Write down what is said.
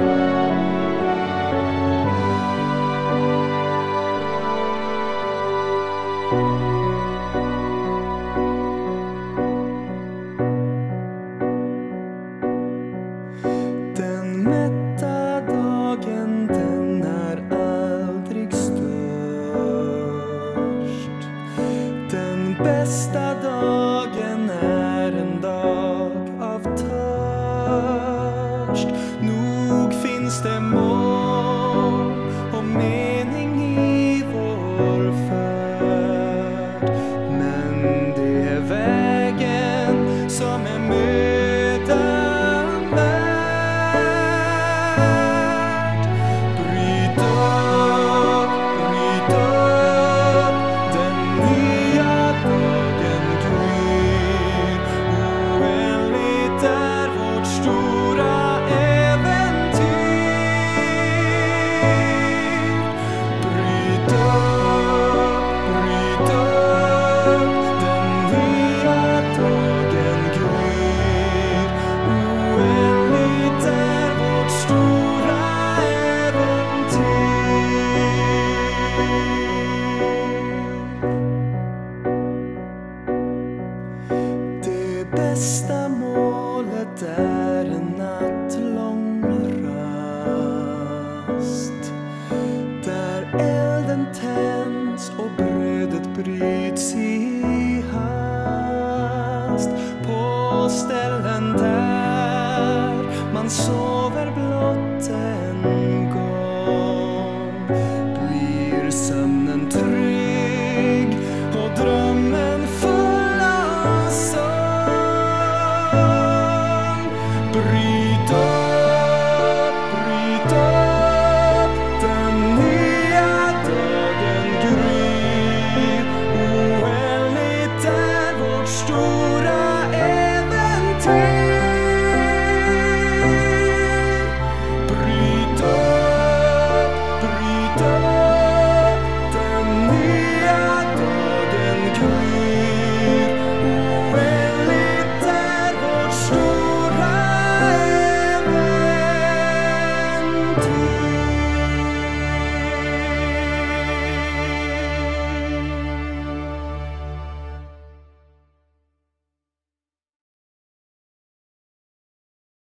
thank you. i hast på ställen där man sover blott en gång. Blir sömnen trygg?